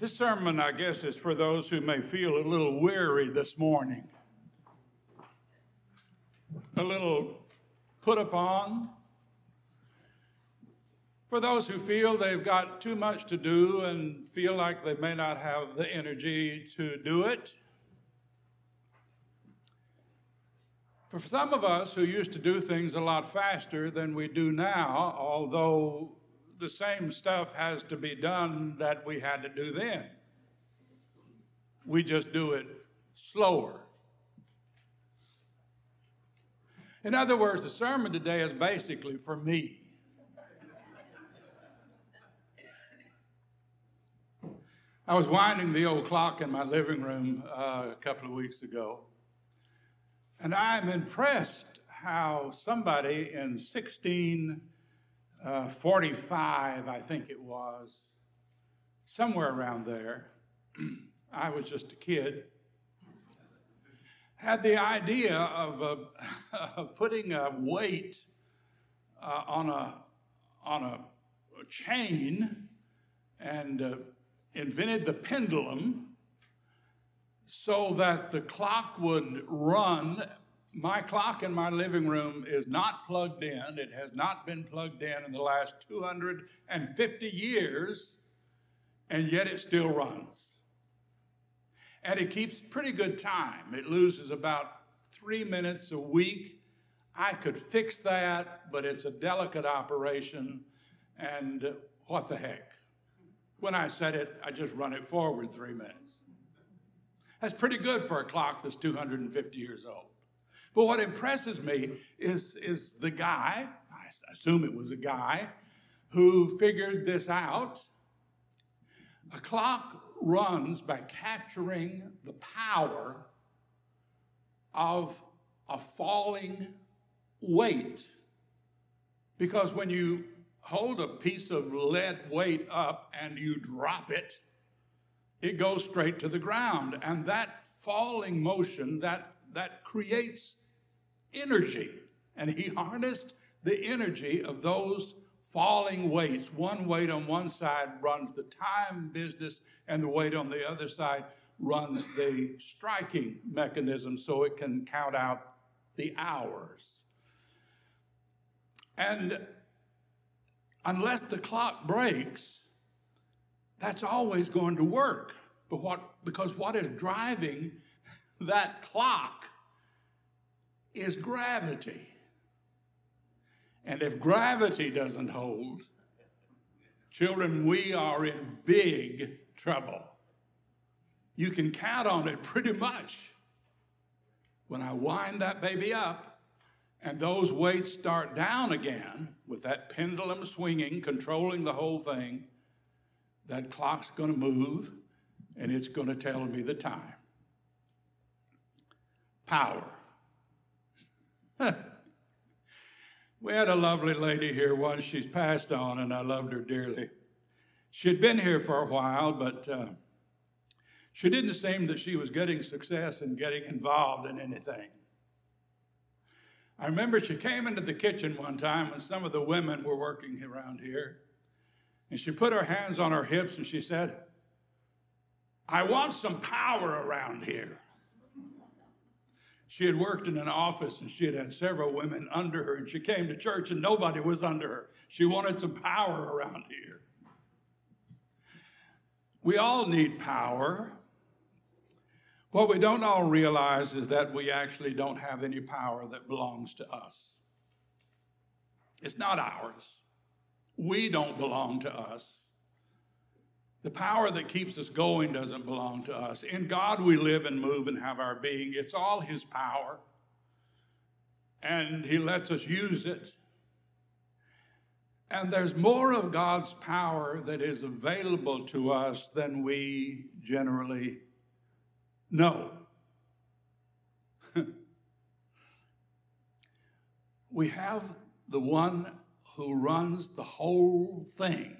This sermon, I guess, is for those who may feel a little weary this morning, a little put upon. For those who feel they've got too much to do and feel like they may not have the energy to do it. For some of us who used to do things a lot faster than we do now, although the same stuff has to be done that we had to do then. We just do it slower. In other words, the sermon today is basically for me. I was winding the old clock in my living room uh, a couple of weeks ago, and I'm impressed how somebody in 16 uh, 45, I think it was, somewhere around there. I was just a kid. Had the idea of, uh, putting a weight uh, on a on a, a chain and uh, invented the pendulum so that the clock would run my clock in my living room is not plugged in. It has not been plugged in in the last 250 years, and yet it still runs. And it keeps pretty good time. It loses about three minutes a week. I could fix that, but it's a delicate operation, and uh, what the heck? When I set it, I just run it forward three minutes. That's pretty good for a clock that's 250 years old. But what impresses me is, is the guy, I assume it was a guy, who figured this out. A clock runs by capturing the power of a falling weight. Because when you hold a piece of lead weight up and you drop it, it goes straight to the ground. And that falling motion, that, that creates energy. And he harnessed the energy of those falling weights. One weight on one side runs the time business, and the weight on the other side runs the striking mechanism so it can count out the hours. And unless the clock breaks, that's always going to work. But what, because what is driving that clock is gravity. And if gravity doesn't hold, children, we are in big trouble. You can count on it pretty much. When I wind that baby up and those weights start down again with that pendulum swinging, controlling the whole thing, that clock's going to move and it's going to tell me the time. Power. We had a lovely lady here once. She's passed on, and I loved her dearly. She'd been here for a while, but uh, she didn't seem that she was getting success and getting involved in anything. I remember she came into the kitchen one time when some of the women were working around here, and she put her hands on her hips and she said, I want some power around here. She had worked in an office and she had had several women under her, and she came to church and nobody was under her. She wanted some power around here. We all need power. What we don't all realize is that we actually don't have any power that belongs to us. It's not ours. We don't belong to us. The power that keeps us going doesn't belong to us. In God we live and move and have our being. It's all His power. And He lets us use it. And there's more of God's power that is available to us than we generally know. we have the one who runs the whole thing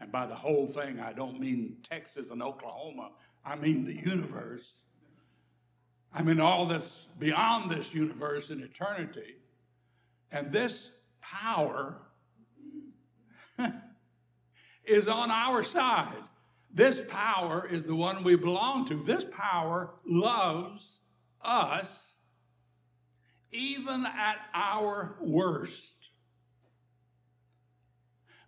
and by the whole thing, I don't mean Texas and Oklahoma, I mean the universe. I mean all that's beyond this universe in eternity. And this power is on our side. This power is the one we belong to. This power loves us even at our worst.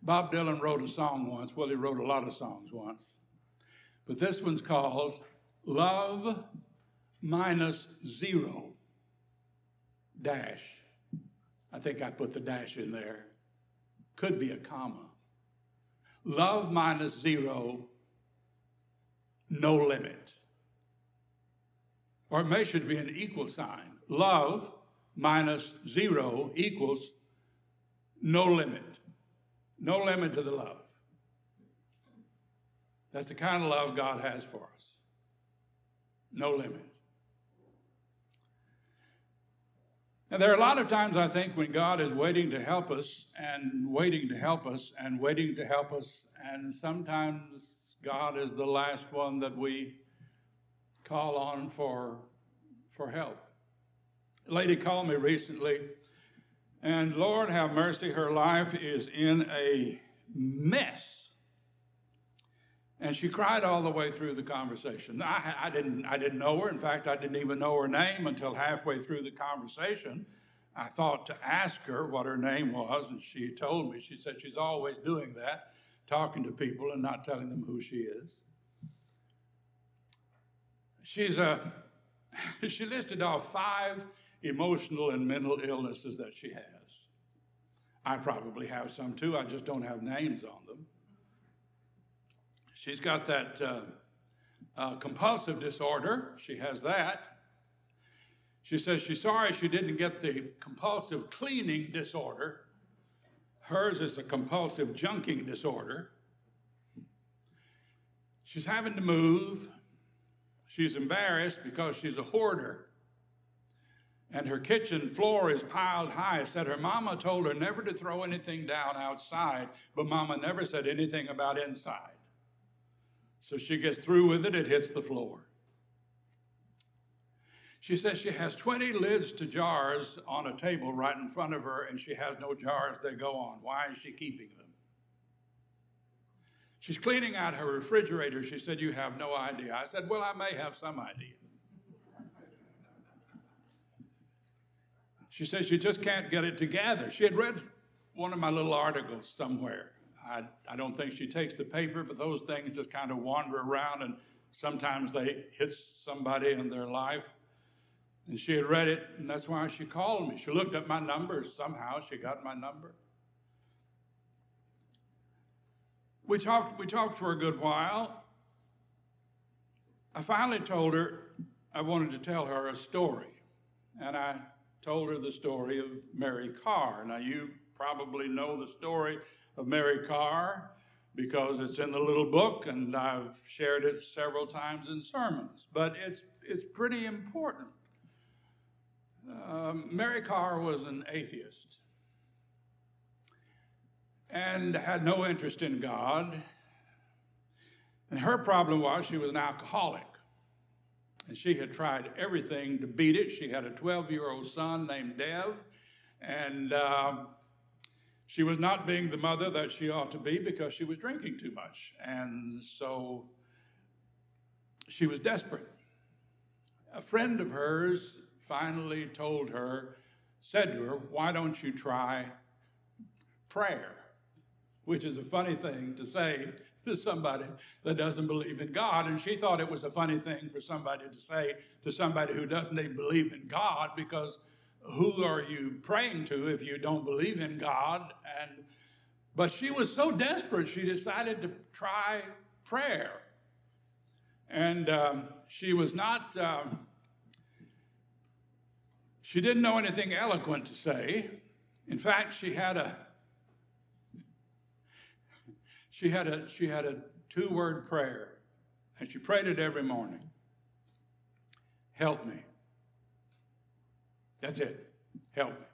Bob Dylan wrote a song once. Well, he wrote a lot of songs once. But this one's called Love Minus Zero Dash. I think I put the dash in there. Could be a comma. Love minus zero, no limit. Or it may should be an equal sign. Love minus zero equals no limit. No limit to the love. That's the kind of love God has for us. No limit. And there are a lot of times, I think, when God is waiting to help us and waiting to help us and waiting to help us, and sometimes God is the last one that we call on for, for help. A lady called me recently, and Lord have mercy, her life is in a mess. And she cried all the way through the conversation. I, I, didn't, I didn't know her. In fact, I didn't even know her name until halfway through the conversation. I thought to ask her what her name was, and she told me. She said she's always doing that, talking to people and not telling them who she is. She's a, she listed off five emotional and mental illnesses that she has. I probably have some too, I just don't have names on them. She's got that uh, uh, compulsive disorder, she has that. She says she's sorry she didn't get the compulsive cleaning disorder. Hers is a compulsive junking disorder. She's having to move. She's embarrassed because she's a hoarder and her kitchen floor is piled high. Said her mama told her never to throw anything down outside, but mama never said anything about inside. So she gets through with it, it hits the floor. She says she has 20 lids to jars on a table right in front of her, and she has no jars they go on. Why is she keeping them? She's cleaning out her refrigerator. She said, You have no idea. I said, Well, I may have some idea. She says she just can't get it together. She had read one of my little articles somewhere. I, I don't think she takes the paper, but those things just kind of wander around and sometimes they hit somebody in their life. And she had read it, and that's why she called me. She looked at my number. somehow. She got my number. We talked, we talked for a good while. I finally told her I wanted to tell her a story. And I told her the story of Mary Karr. Now, you probably know the story of Mary Karr because it's in the little book and I've shared it several times in sermons, but it's, it's pretty important. Um, Mary Karr was an atheist and had no interest in God. And her problem was she was an alcoholic. And she had tried everything to beat it. She had a 12 year old son named Dev, and uh, she was not being the mother that she ought to be because she was drinking too much. And so she was desperate. A friend of hers finally told her, said to her, Why don't you try prayer? Which is a funny thing to say to somebody that doesn't believe in God. And she thought it was a funny thing for somebody to say to somebody who doesn't even believe in God because who are you praying to if you don't believe in God? And but she was so desperate, she decided to try prayer. And um, she was not, um, she didn't know anything eloquent to say. In fact, she had a she had a, she had a two word prayer, and she prayed it every morning Help me. That's it. Help me.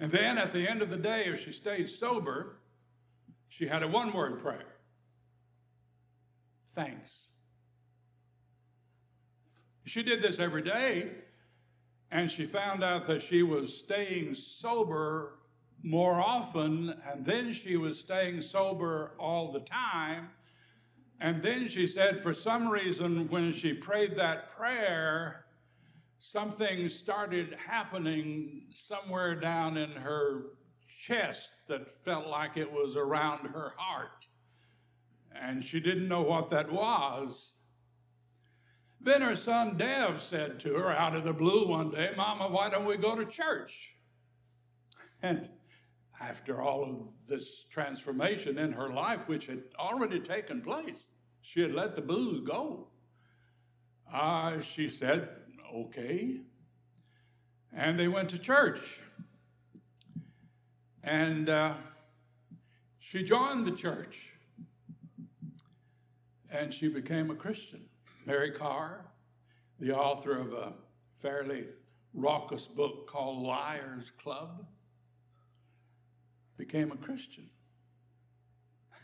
And then at the end of the day, if she stayed sober, she had a one word prayer thanks. She did this every day, and she found out that she was staying sober more often, and then she was staying sober all the time. And then she said, for some reason, when she prayed that prayer, something started happening somewhere down in her chest that felt like it was around her heart. And she didn't know what that was. Then her son Dev said to her out of the blue one day, Mama, why don't we go to church? And after all of this transformation in her life, which had already taken place, she had let the booze go. Uh, she said, okay. And they went to church. And uh, she joined the church. And she became a Christian. Mary Karr, the author of a fairly raucous book called Liars Club, became a Christian.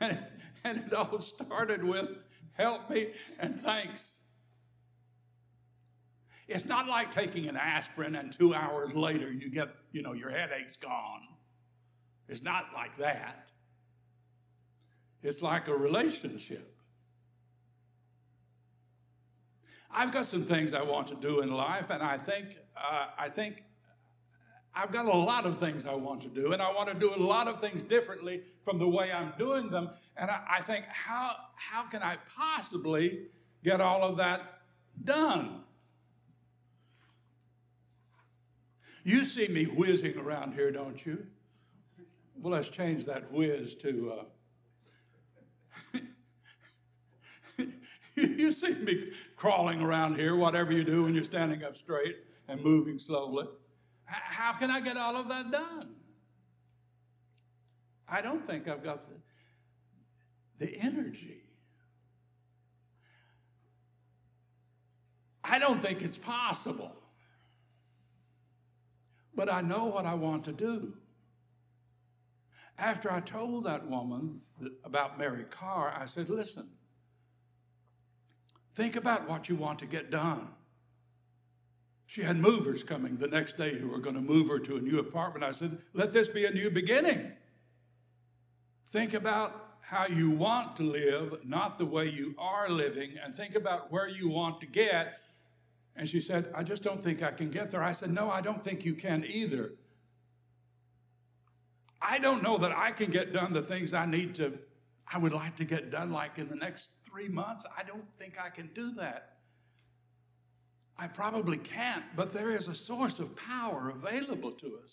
And, it all started with help me and thanks. It's not like taking an aspirin and two hours later you get, you know, your headache's gone. It's not like that. It's like a relationship. I've got some things I want to do in life, and I think uh, I think I've got a lot of things I want to do, and I want to do a lot of things differently from the way I'm doing them. And I, I think, how how can I possibly get all of that done? You see me whizzing around here, don't you? Well, let's change that whiz to. Uh, you see me crawling around here, whatever you do when you're standing up straight and moving slowly. How can I get all of that done? I don't think I've got the, the energy. I don't think it's possible. But I know what I want to do. After I told that woman about Mary Karr, I said, listen, Think about what you want to get done. She had movers coming the next day who were going to move her to a new apartment. I said, let this be a new beginning. Think about how you want to live, not the way you are living, and think about where you want to get. And she said, I just don't think I can get there. I said, No, I don't think you can either. I don't know that I can get done the things I need to, I would like to get done like in the next three months. I don't think I can do that. I probably can't, but there is a source of power available to us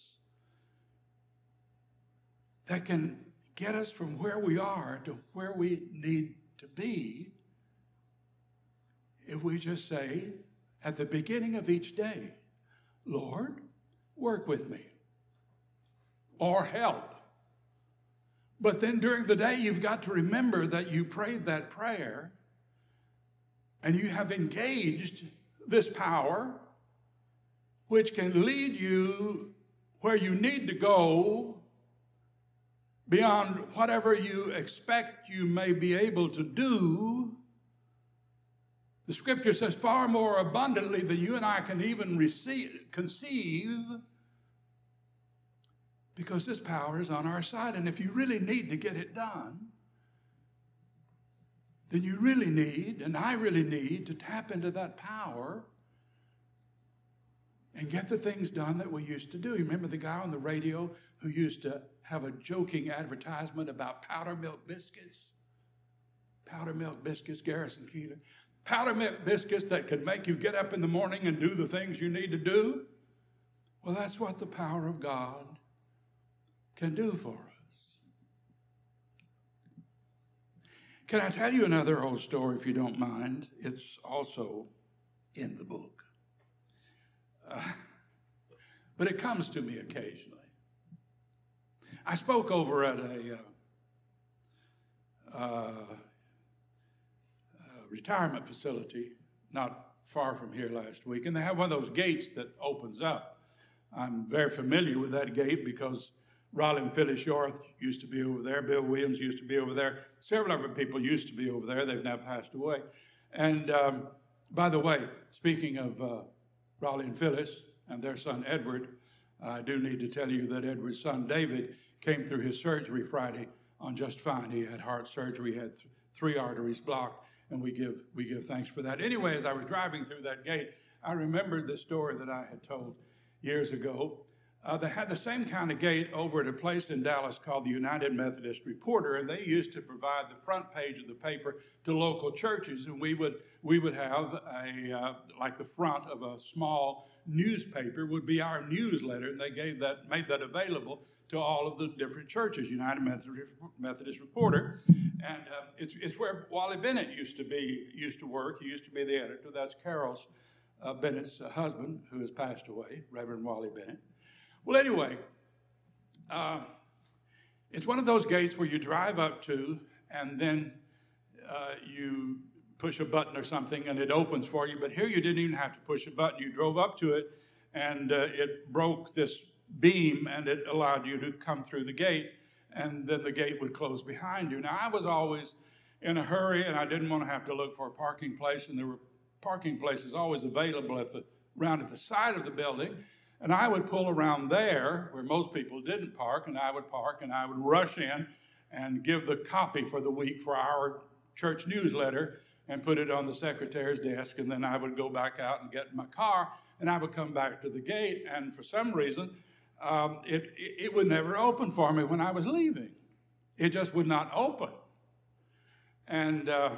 that can get us from where we are to where we need to be if we just say at the beginning of each day, Lord, work with me or help. But then during the day, you've got to remember that you prayed that prayer and you have engaged this power, which can lead you where you need to go beyond whatever you expect you may be able to do. The scripture says far more abundantly than you and I can even receive, conceive because this power is on our side. And if you really need to get it done, then you really need, and I really need, to tap into that power and get the things done that we used to do. You remember the guy on the radio who used to have a joking advertisement about powder milk biscuits? Powder milk biscuits, Garrison Keillor. Powder milk biscuits that could make you get up in the morning and do the things you need to do. Well, that's what the power of God can do for us. Can I tell you another old story if you don't mind? It's also in the book. Uh, but it comes to me occasionally. I spoke over at a uh, uh, retirement facility not far from here last week, and they have one of those gates that opens up. I'm very familiar with that gate because Raleigh and Phyllis Yorth used to be over there. Bill Williams used to be over there. Several other people used to be over there. They've now passed away. And um, by the way, speaking of uh, Raleigh and Phyllis and their son Edward, I do need to tell you that Edward's son David came through his surgery Friday on just fine. He had heart surgery, he had th- three arteries blocked, and we give, we give thanks for that. Anyway, as I was driving through that gate, I remembered the story that I had told years ago. Uh, they had the same kind of gate over at a place in Dallas called the United Methodist Reporter, and they used to provide the front page of the paper to local churches, and we would we would have a uh, like the front of a small newspaper would be our newsletter, and they gave that made that available to all of the different churches. United Methodist, Methodist Reporter, and uh, it's it's where Wally Bennett used to be used to work. He used to be the editor. That's Carol's uh, Bennett's husband, who has passed away, Reverend Wally Bennett. Well, anyway, uh, it's one of those gates where you drive up to and then uh, you push a button or something and it opens for you. But here you didn't even have to push a button. You drove up to it and uh, it broke this beam and it allowed you to come through the gate and then the gate would close behind you. Now, I was always in a hurry and I didn't want to have to look for a parking place, and there were parking places always available at the round at the side of the building. And I would pull around there where most people didn't park, and I would park and I would rush in and give the copy for the week for our church newsletter and put it on the secretary's desk. And then I would go back out and get my car and I would come back to the gate. And for some reason, um, it, it would never open for me when I was leaving. It just would not open. And uh,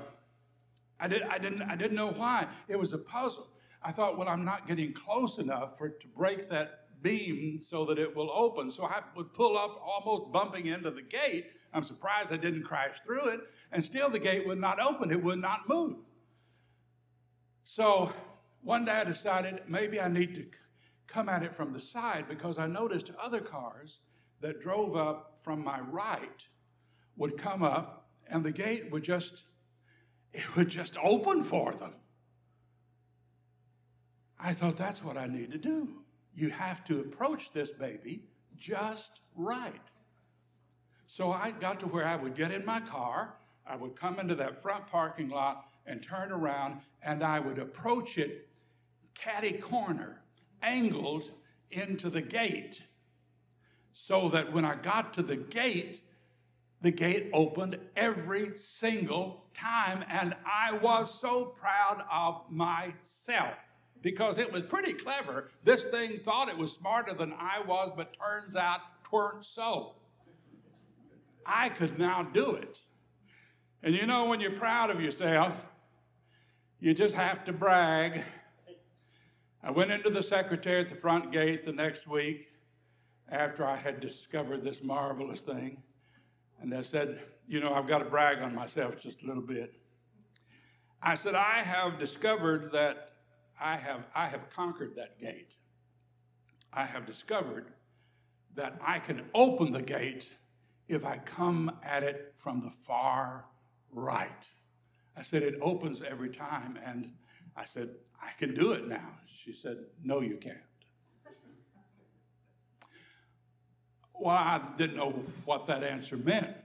I, did, I, didn't, I didn't know why. It was a puzzle. I thought, well, I'm not getting close enough for to break that beam so that it will open. So I would pull up almost bumping into the gate. I'm surprised I didn't crash through it, and still the gate would not open, it would not move. So one day I decided maybe I need to come at it from the side because I noticed other cars that drove up from my right would come up and the gate would just it would just open for them. I thought that's what I need to do. You have to approach this baby just right. So I got to where I would get in my car, I would come into that front parking lot and turn around, and I would approach it catty corner, angled into the gate, so that when I got to the gate, the gate opened every single time, and I was so proud of myself because it was pretty clever. This thing thought it was smarter than I was, but turns out tweren't so. I could now do it. And you know, when you're proud of yourself, you just have to brag. I went into the secretary at the front gate the next week after I had discovered this marvelous thing. And I said, You know, I've got to brag on myself just a little bit. I said, I have discovered that I have, I have conquered that gate. I have discovered that I can open the gate if I come at it from the far right. I said, It opens every time. And I said, I can do it now. She said, No, you can't. Well, I didn't know what that answer meant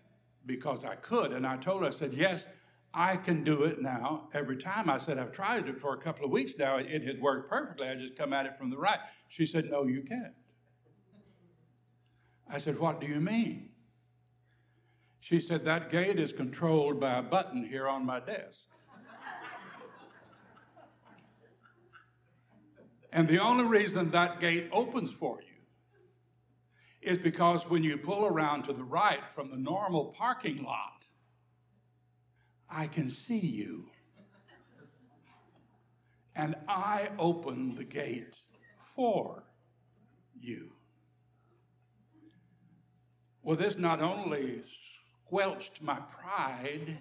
because I could. And I told her, I said, Yes, I can do it now every time. I said, I've tried it for a couple of weeks now. It, had worked perfectly. I just come at it from the right. She said, No, you can't. I said, What do you mean? She said, That gate is controlled by a button here on my desk. and the only reason that gate opens for you is because when you pull around to the right from the normal parking lot, I can see you. And I open the gate for you. Well, this not only squelched my pride,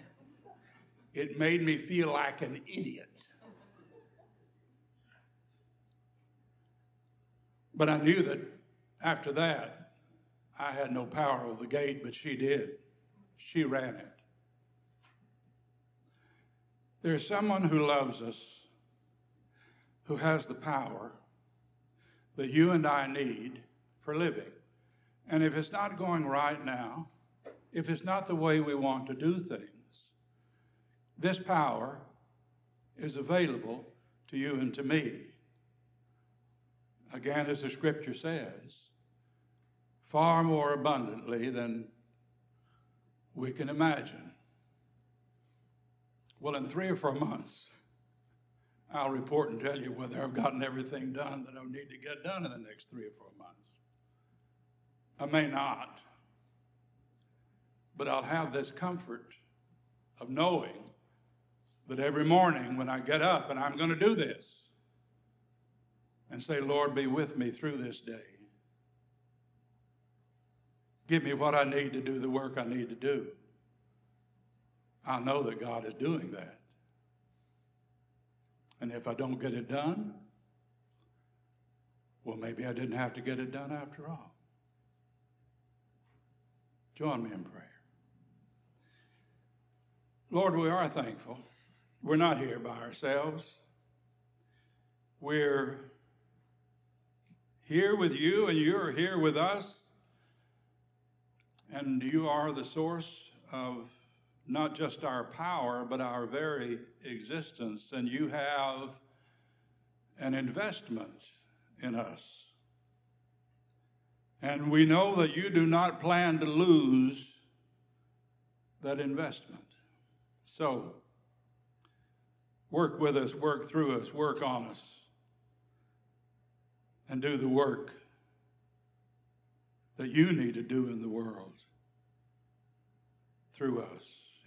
it made me feel like an idiot. But I knew that after that, I had no power over the gate, but she did. She ran it. There's someone who loves us, who has the power that you and I need for living. And if it's not going right now, if it's not the way we want to do things, this power is available to you and to me. Again, as the scripture says, far more abundantly than we can imagine. Well, in three or four months, I'll report and tell you whether I've gotten everything done that I need to get done in the next three or four months. I may not, but I'll have this comfort of knowing that every morning when I get up and I'm going to do this and say, Lord, be with me through this day. Give me what I need to do the work I need to do. I know that God is doing that. And if I don't get it done, well, maybe I didn't have to get it done after all. Join me in prayer. Lord, we are thankful. We're not here by ourselves. We're here with you, and you're here with us. And you are the source of not just our power, but our very existence. And you have an investment in us. And we know that you do not plan to lose that investment. So, work with us, work through us, work on us, and do the work that you need to do in the world through us.